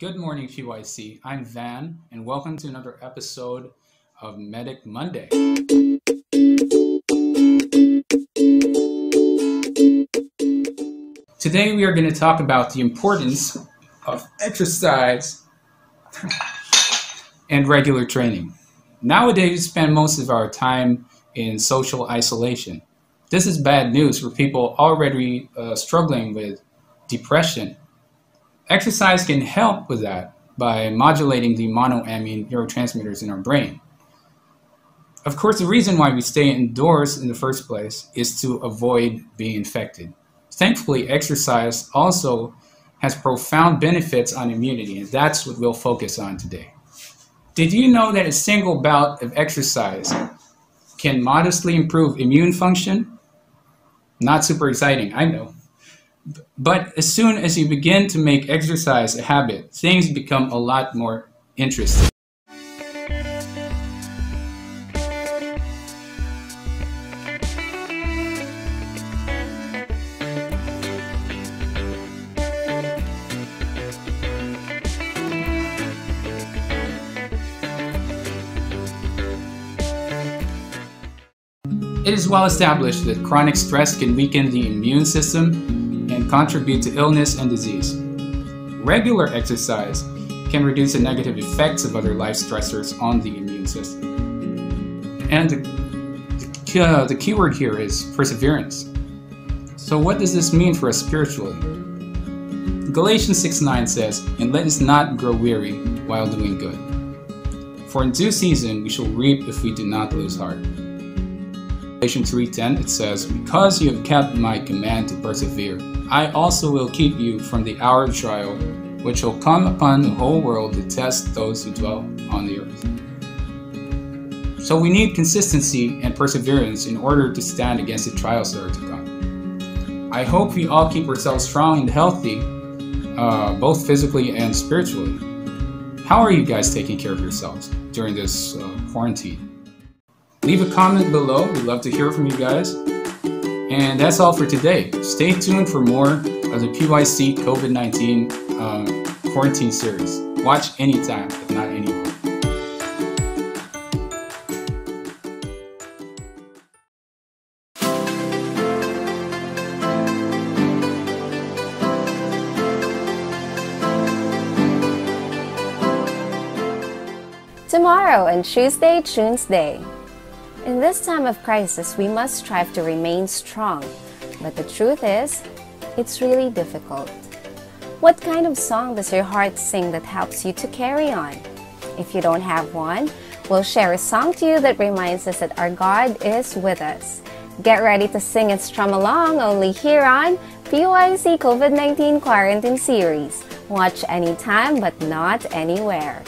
Good morning, PYC. I'm Van, and welcome to another episode of Medic Monday. Today, we are going to talk about the importance of exercise and regular training. Nowadays, we spend most of our time in social isolation. This is bad news for people already uh, struggling with depression. Exercise can help with that by modulating the monoamine neurotransmitters in our brain. Of course, the reason why we stay indoors in the first place is to avoid being infected. Thankfully, exercise also has profound benefits on immunity, and that's what we'll focus on today. Did you know that a single bout of exercise can modestly improve immune function? Not super exciting, I know. But as soon as you begin to make exercise a habit, things become a lot more interesting. It is well established that chronic stress can weaken the immune system and contribute to illness and disease. Regular exercise can reduce the negative effects of other life stressors on the immune system. And the, uh, the keyword here is perseverance. So, what does this mean for us spiritually? Galatians 6 9 says, And let us not grow weary while doing good. For in due season we shall reap if we do not lose heart. Galatians 3:10 it says, "Because you have kept my command to persevere, I also will keep you from the hour of trial, which will come upon the whole world to test those who dwell on the earth." So we need consistency and perseverance in order to stand against the trials that are to come. I hope we all keep ourselves strong and healthy, uh, both physically and spiritually. How are you guys taking care of yourselves during this uh, quarantine? Leave a comment below. We'd love to hear from you guys. And that's all for today. Stay tuned for more of the PYC COVID 19 um, quarantine series. Watch anytime, if not anywhere. Tomorrow and Tuesday, Tuesday. In this time of crisis, we must strive to remain strong. But the truth is, it's really difficult. What kind of song does your heart sing that helps you to carry on? If you don't have one, we'll share a song to you that reminds us that our God is with us. Get ready to sing and strum along only here on PYC COVID 19 Quarantine Series. Watch anytime but not anywhere.